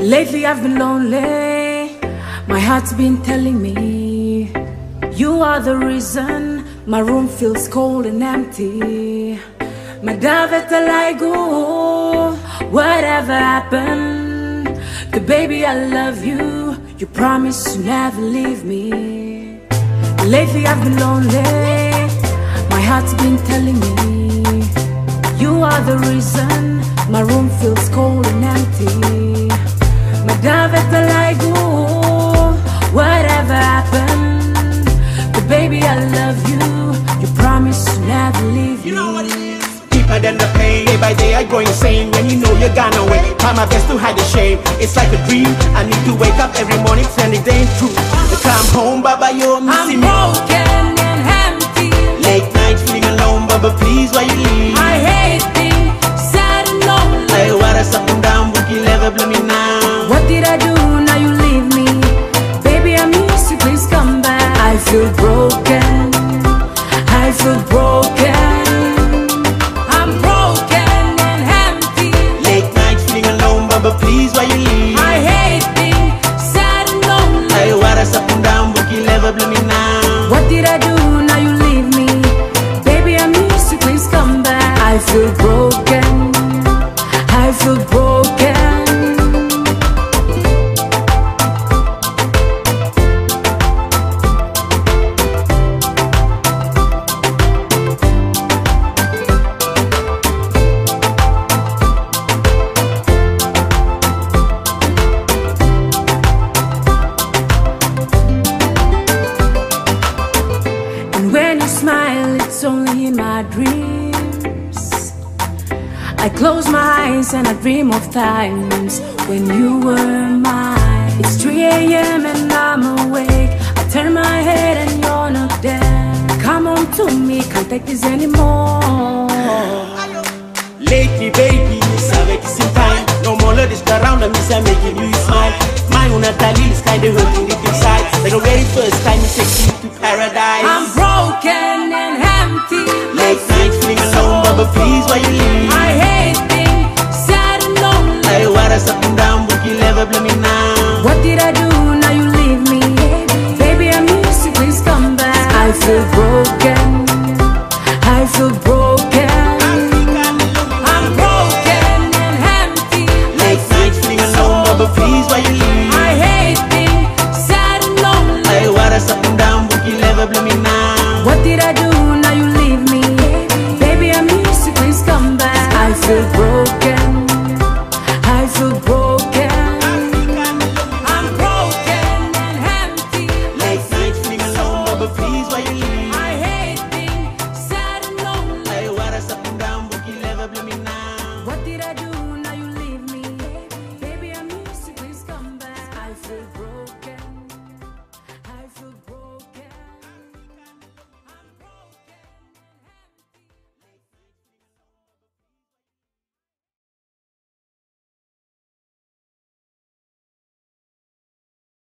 Lately I've been lonely. My heart's been telling me you are the reason my room feels cold and empty. My David I go, whatever happened, the baby I love you. You promise you never leave me. Lately I've been lonely. My heart's been telling me you are the reason my room feels cold and empty. Than the pain. Day by day I go insane. When you know you're gone away, try my best to hide the shame. It's like a dream. I need to wake up every morning, and it ain't true. To come home, Baba, you're missing I'm broken and empty. Late night feeling alone, Baba, please, why you leave? I hate being sad and lonely. Is up and down, Bookie, never blame me now. Feel broken. I feel broken. And when you smile, it's only in my dreams. I close my eyes and I dream of times when you were mine. It's 3 a.m. and I'm awake. I turn my head and you're not there. Come on to me, can't take this anymore. Lately, baby, miss I make it in time. No more let this around and miss I making you smile. My own Natalie is kinda hurting deep inside. Like the very first time you take you to paradise. please why you leave? I hate being sad and lonely. I what is up and down but you never blame me now. What did I do? Now you leave me. Baby I miss you please come back. I feel broken. I feel broken. I'm broken and empty. Late night feeling alone but please why you leave?